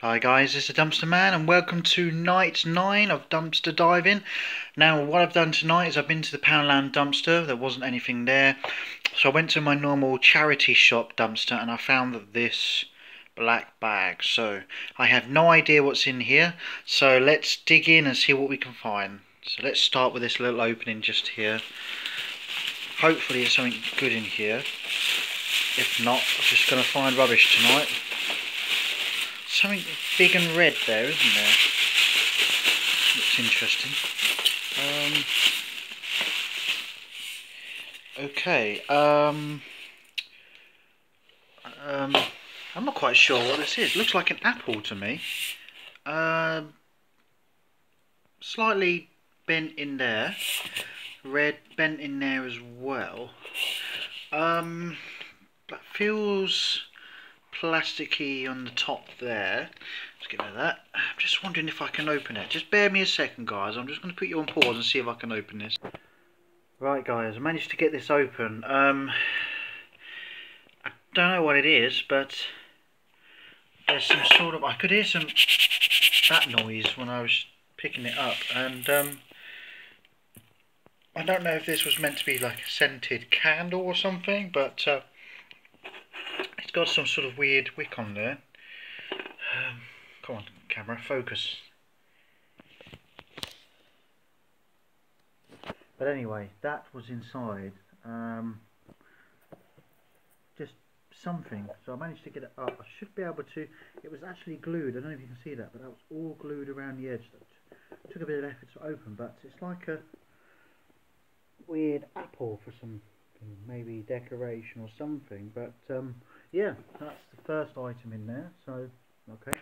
Hi guys, this is the Dumpster Man and welcome to night 9 of dumpster diving. Now what I've done tonight is I've been to the Poundland dumpster, there wasn't anything there. So I went to my normal charity shop dumpster and I found this black bag. So I have no idea what's in here, so let's dig in and see what we can find. So let's start with this little opening just here. Hopefully there's something good in here. If not, I'm just going to find rubbish tonight something big and red there, isn't there? Looks interesting. Um, okay. Um, um, I'm not quite sure what this is. Looks like an apple to me. Um, slightly bent in there. Red bent in there as well. Um, that feels plasticky on the top there. Let's get rid of that. I'm just wondering if I can open it. Just bear me a second, guys. I'm just going to put you on pause and see if I can open this. Right, guys. I managed to get this open. Um, I don't know what it is, but there's some sort of... I could hear some that noise when I was picking it up. And um, I don't know if this was meant to be like a scented candle or something, but... Uh, got some sort of weird wick on there. Um, come on, camera, focus. But anyway, that was inside. Um, just something. So I managed to get it up. I should be able to. It was actually glued. I don't know if you can see that, but that was all glued around the edge. That took a bit of effort to open, but it's like a weird apple for some maybe decoration or something. But um, yeah, that's the first item in there. So, okay.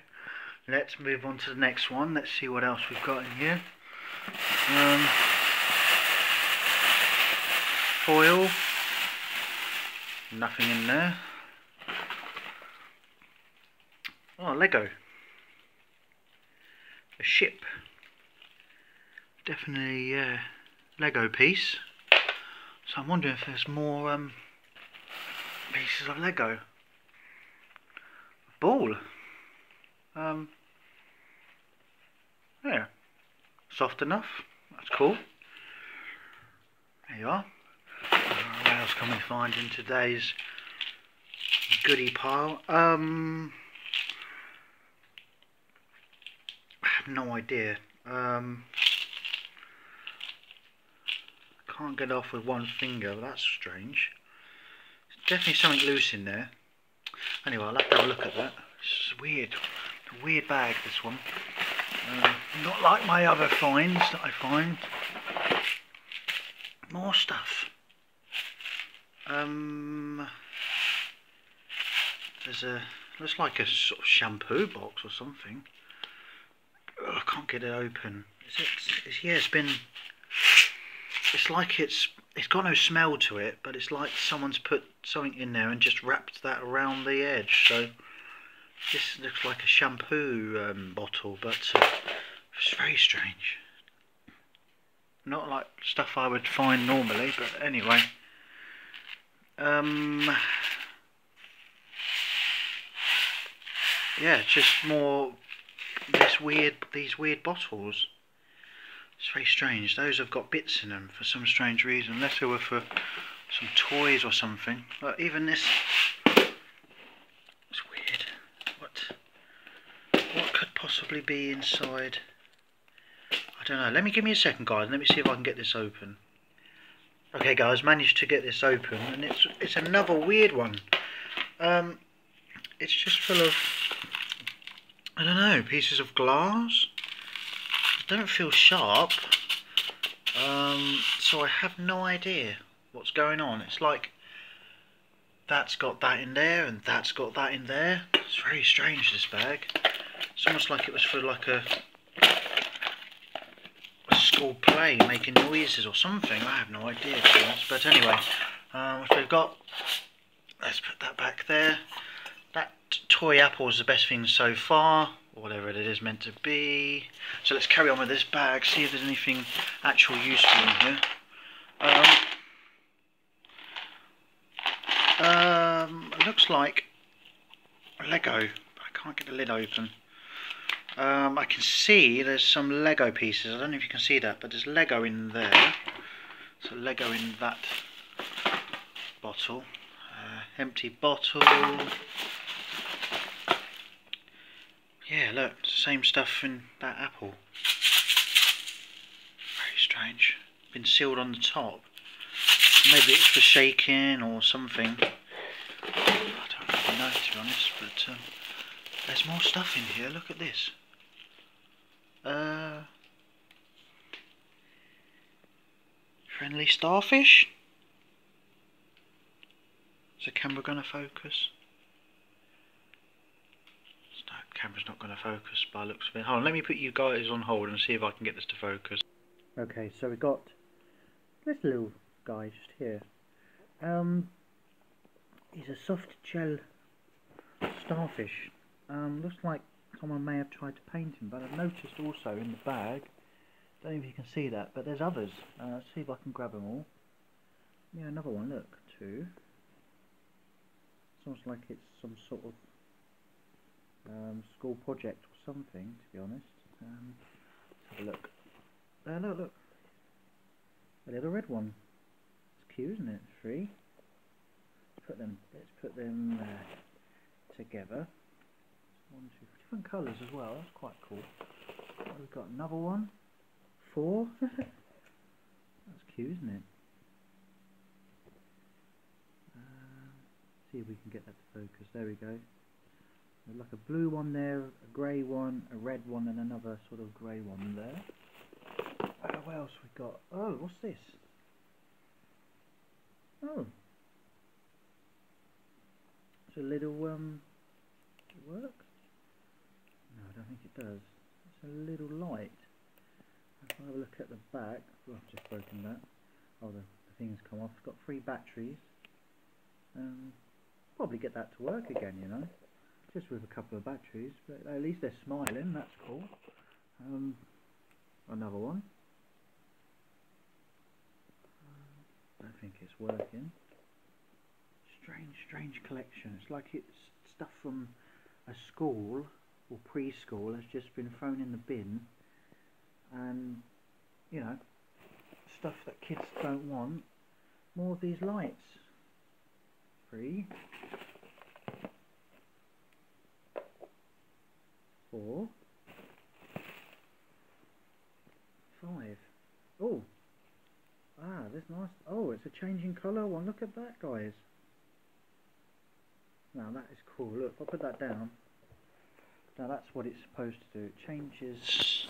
Let's move on to the next one. Let's see what else we've got in here. Um, foil. Nothing in there. Oh, Lego. A ship. Definitely a uh, Lego piece. So I'm wondering if there's more um, pieces of Lego ball. Um, yeah, soft enough. That's cool. There you are. Uh, what else can we find in today's goodie pile? Um, I have no idea. Um, can't get off with one finger. That's strange. Definitely something loose in there. Anyway, I'll have to have a look at that. It's weird. weird bag, this one. Uh, not like my other finds that I find. More stuff. Um, there's a, looks like a sort of shampoo box or something. I can't get it open. Is it, it's, yeah, it's been, it's like it's it's got no smell to it, but it's like someone's put something in there and just wrapped that around the edge. So this looks like a shampoo um, bottle, but uh, it's very strange. Not like stuff I would find normally, but anyway. Um, yeah, just more this weird, these weird bottles. It's very strange. Those have got bits in them for some strange reason. Unless they were for some toys or something. But even this... It's weird. What... What could possibly be inside... I don't know. Let me give me a second, guys. Let me see if I can get this open. Okay, guys. Managed to get this open. And it's, it's another weird one. Um, it's just full of... I don't know. Pieces of glass don't feel sharp. Um, so I have no idea what's going on. It's like that's got that in there and that's got that in there. It's very strange this bag. It's almost like it was for like a, a school play making noises or something. I have no idea But anyway, um, what we've got, let's put that back there. Toy apple is the best thing so far whatever it is meant to be. So let's carry on with this bag, see if there's anything actual useful in here. Um, um, looks like Lego. I can't get the lid open. Um, I can see there's some Lego pieces. I don't know if you can see that, but there's Lego in there. So Lego in that bottle. Uh, empty bottle. Yeah, look, same stuff in that apple. Very strange. Been sealed on the top. Maybe it's for shaking or something. I don't really know to be honest, but um, there's more stuff in here. Look at this. Uh, friendly starfish. Is the camera going to focus? No, camera's not going to focus by looks of it. Hold on, let me put you guys on hold and see if I can get this to focus. Okay, so we've got this little guy just here. Um, he's a soft gel starfish. Um, looks like someone may have tried to paint him, but I've noticed also in the bag, don't know if you can see that, but there's others. Uh, let's see if I can grab them all. Yeah, another one, look, two. Sounds like it's some sort of um, school project or something, to be honest. Um, let's have a look. There, look, look. A little red one. It's cute, isn't it? Three. Put them. Let's put them uh, together. One, two, different colours as well. That's quite cool. we've got another one. Four. That's cute, isn't it? Uh, see if we can get that to focus. There we go. Like a blue one there, a grey one, a red one, and another sort of grey one there. Uh, what else we got? Oh, what's this? Oh, it's a little um. it work? No, I don't think it does. It's a little light. If I have a look at the back, oh, I've just broken that. Oh, the, the thing's come off. It's got three batteries. Um, probably get that to work again, you know just with a couple of batteries, but at least they're smiling, that's cool. Um, another one. I think it's working. Strange, strange collection. It's like it's stuff from a school or preschool has just been thrown in the bin and, you know, stuff that kids don't want. More of these lights. Three. Four, five. Oh, ah, that's nice. Oh, it's a changing colour one. Look at that, guys. Now that is cool. Look, I'll put that down. Now that's what it's supposed to do. It changes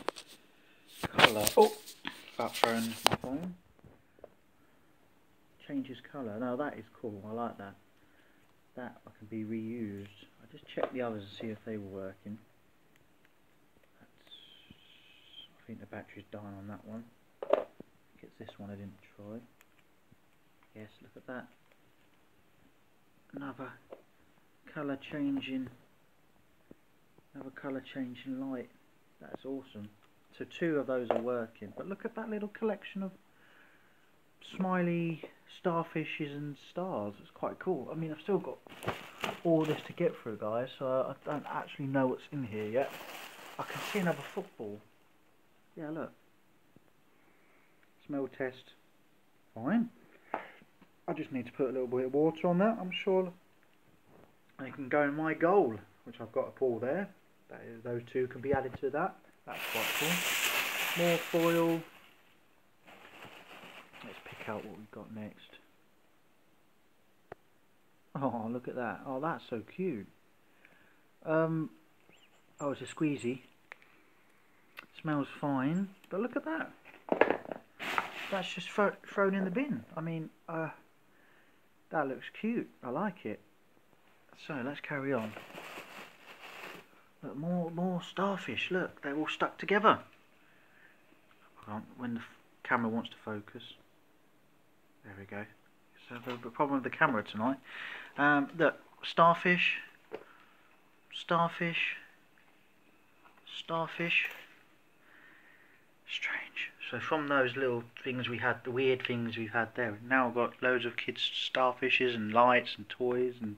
colour. Oh, about throwing my phone. Changes colour. Now that is cool. I like that. That can be reused. I just checked the others to see if they were working. I think the battery's dying on that one. it's this one I didn't try. Yes, look at that. Another colour changing another colour changing light. That's awesome. So two of those are working. But look at that little collection of smiley starfishes and stars. It's quite cool. I mean, I've still got all this to get through, guys, so I don't actually know what's in here yet. I can see another football. Yeah, look. Smell test. Fine. I just need to put a little bit of water on that. I'm sure I can go in my goal, which I've got a pool there. That is, those two can be added to that. That's quite cool. More foil. Let's pick out what we've got next. Oh, look at that. Oh, that's so cute. Um, oh, it's a squeezy. Smells fine, but look at that. That's just thrown in the bin. I mean, uh, that looks cute. I like it. So let's carry on. Look, more more starfish. Look, they're all stuck together. When the camera wants to focus. There we go. So the problem with the camera tonight. Um, look, starfish, starfish, starfish. Strange. So from those little things we had, the weird things we've had there, now I've got loads of kids' starfishes and lights and toys and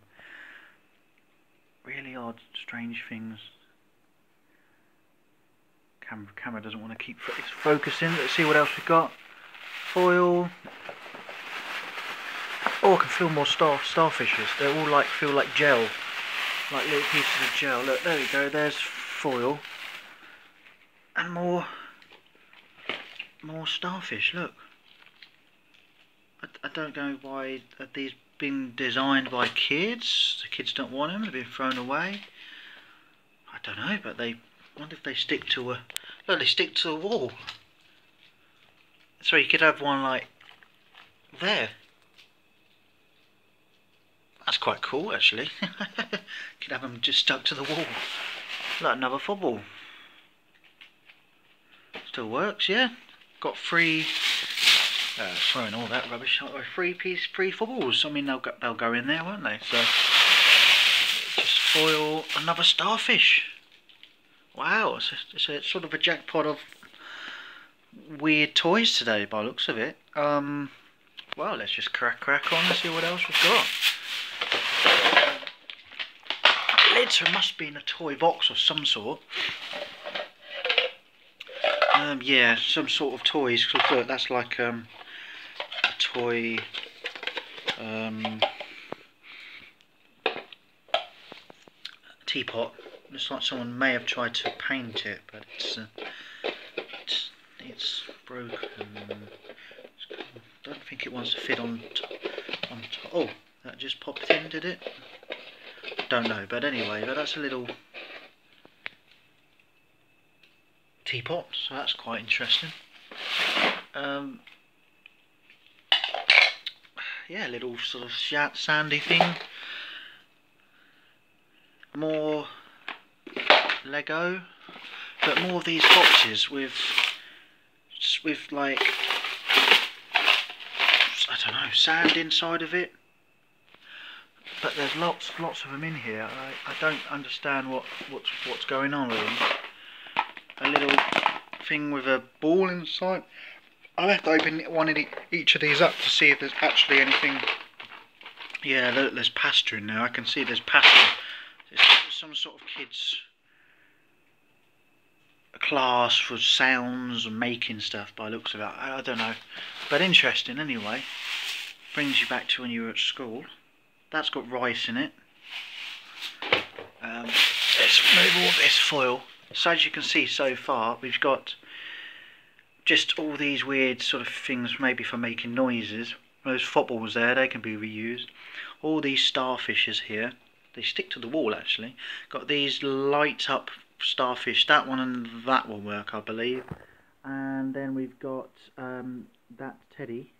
really odd, strange things. camera, camera doesn't want to keep it's focusing. Let's see what else we've got. Foil. Oh, I can feel more star starfishes. They're all like feel like gel, like little pieces of gel. Look, there we go. There's foil and more, more starfish. Look. I, I don't know why these been designed by kids. The kids don't want them. They've been thrown away. I don't know, but they wonder if they stick to a. Look, they stick to a wall. So you could have one like there. That's quite cool, actually. could have them just stuck to the wall, like another football. Still works, yeah. Got free. Uh, throwing all that rubbish. out. Free piece, free footballs. I mean, they'll go, they'll go in there, won't they? So just foil another starfish. Wow, it's, a, it's a, sort of a jackpot of weird toys today by looks of it. Um, well, let's just crack crack on and see what else we've got. Lids must be in a toy box of some sort. Um, yeah, some sort of toys. Cause look, that's like um, a toy. Um, teapot looks like someone may have tried to paint it, but it's uh, it's, it's broken. I don't think it wants to fit on on top. Oh, that just popped in, did it? Don't know, but anyway, but that's a little teapot, so that's quite interesting. Um, yeah, little sort of sandy thing. More Lego, but more of these boxes with with like I don't know sand inside of it. But there's lots lots of them in here. I, I don't understand what what's what's going on with them. A little thing with a ball inside. I'll have to open one of each of these up to see if there's actually anything. Yeah, look, there's pasta in there. I can see there's pasta. It's some sort of kids class for sounds and making stuff by looks of it. I, don't know. But interesting anyway. Brings you back to when you were at school. That's got rice in it. Um, let's move all this foil. So as you can see so far, we've got just all these weird sort of things maybe for making noises. Those footballs there, they can be reused. All these starfishes here, they stick to the wall actually. Got these light up starfish. That one and that will work, I believe. And then we've got um, that teddy.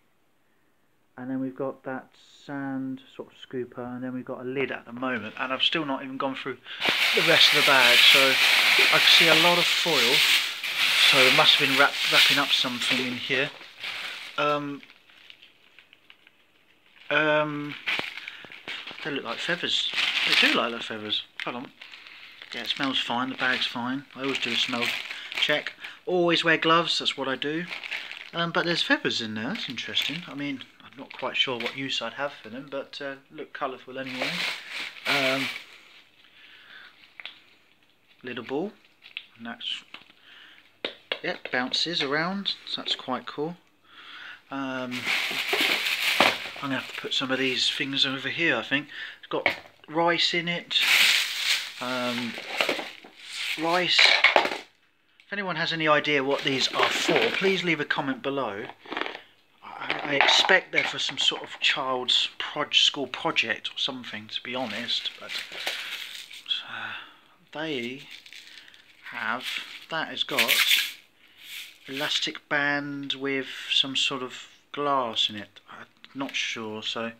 And then we've got that sand sort of scooper. And then we've got a lid at the moment. And I've still not even gone through the rest of the bag. So I can see a lot of foil. So it must have been wrap, wrapping up something in here. Um, um, they look like feathers. They do look like feathers. Hold on. Yeah, it smells fine, the bag's fine. I always do a smell check. Always wear gloves, that's what I do. Um, but there's feathers in there, that's interesting. I mean, I'm not quite sure what use I'd have for them, but uh, look colourful anyway. Um, little ball, and that's, yeah, bounces around, so that's quite cool. Um, I'm to have to put some of these things over here, I think. It's got rice in it, um, rice. If anyone has any idea what these are for, please leave a comment below. I, I expect they're for some sort of child's school project or something, to be honest. But uh, they have that has got elastic band with some sort of glass in it. I'm not sure, so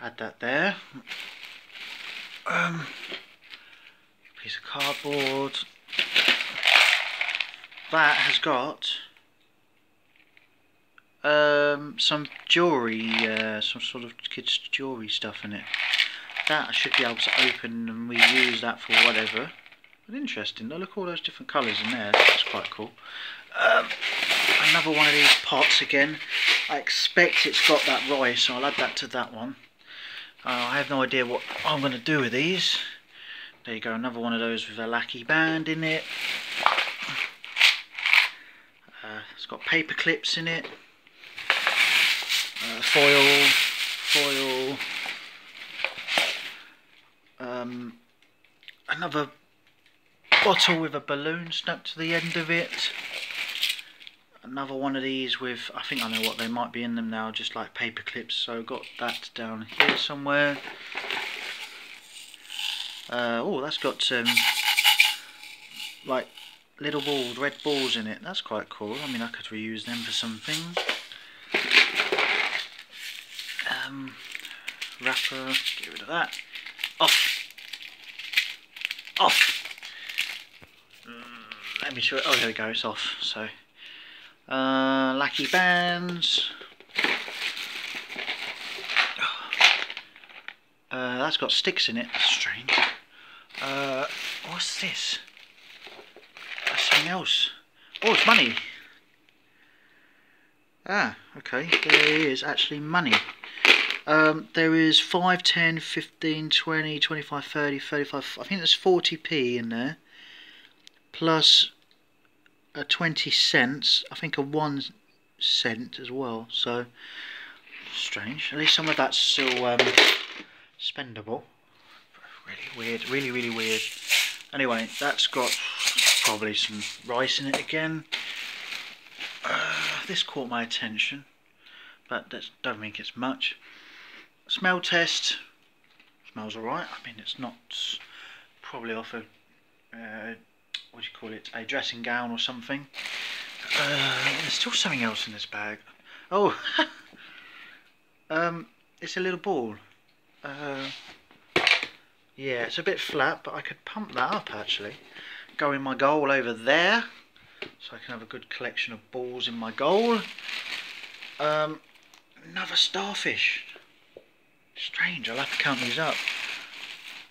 add that there. Um, piece of cardboard. That has got um, some jewellery, uh, some sort of kids' jewellery stuff in it. That I should be able to open and we use that for whatever. But interesting, look at all those different colours in there, that's quite cool. Um, another one of these pots again. I expect it's got that rice, so I'll add that to that one. Uh, I have no idea what I'm going to do with these. There you go, another one of those with a lackey band in it. It's got paper clips in it. Uh, foil, foil. Um, another bottle with a balloon stuck to the end of it. Another one of these with, I think I know what they might be in them now, just like paper clips. So got that down here somewhere. Uh, oh, that's got some like little balls, red balls in it. That's quite cool. I mean, I could reuse them for something. Um, wrapper, get rid of that. Off. Off. Mm, let me show it. Oh, there we go. It's off. So, uh, lucky bands. Uh, that's got sticks in it. That's strange. Uh, what's this? That's something else. Oh, it's money. Ah, okay. There is actually money. Um, there is 5, 10, 15, 20, 25, 30, 35, I think there's 40p in there. Plus a 20 cents, I think a 1 cent as well. So, strange. At least some of that's still um, spendable. Really weird, really, really weird. Anyway, that's got probably some rice in it again. Uh, this caught my attention, but that don't think it's much. Smell test smells alright. I mean, it's not probably off a uh, what do you call it? A dressing gown or something. Uh, there's still something else in this bag. Oh, um, it's a little ball. Uh, yeah, it's a bit flat, but I could pump that up actually. Go in my goal over there, so I can have a good collection of balls in my goal. Um, another starfish. Strange, I'll have to count these up.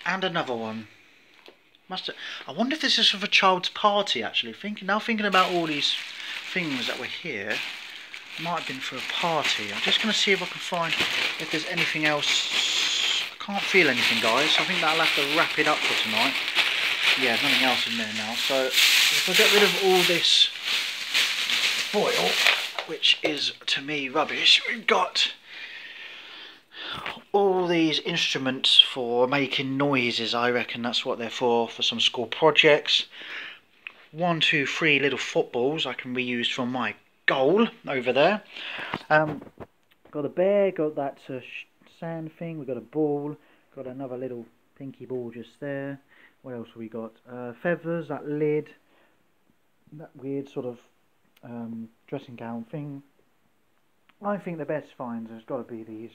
And another one. Must have, I wonder if this is for a child's party actually. Thinking now thinking about all these things that were here. Might have been for a party. I'm just gonna see if I can find if there's anything else. I can't feel anything guys, so I think that'll have to wrap it up for tonight. Yeah, nothing else in there now. So if I get rid of all this foil, which is to me rubbish, we've got all these instruments for making noises I reckon that's what they're for for some school projects. One two three little footballs I can reuse from my goal over there. Um, got a bear got that uh, sand thing we got a ball got another little pinky ball just there. What else we got? Uh, feathers that lid that weird sort of um, dressing gown thing. I think the best finds has got to be these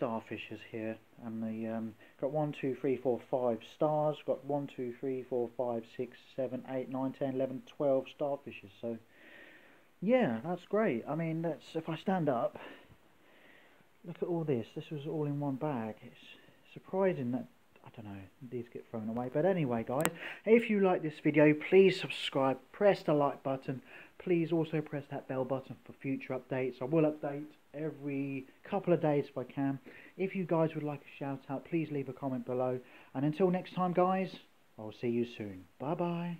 starfishes here and the um, got one two three four five stars got one two three four five six seven eight nine ten eleven twelve starfishes so yeah that's great. I mean that's if I stand up look at all this this was all in one bag. It's surprising that I don't know these get thrown away. But anyway guys if you like this video please subscribe press the like button. Please also press that bell button for future updates. I will update every couple of days if I can. If you guys would like a shout out, please leave a comment below. And until next time, guys, I'll see you soon. Bye bye.